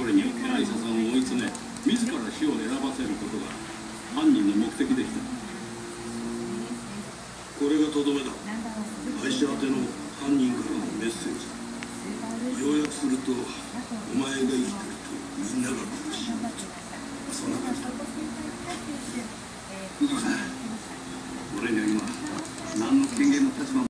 これによって愛沙さんを追い詰め自ら死を選ばせることが犯人の目的でした。これがとどめだ。愛沙宛ての犯人からのメッセージ。要約するとお前が生きてるとみんなが苦しむそんな感じ。だ俺には今何の権限も立場も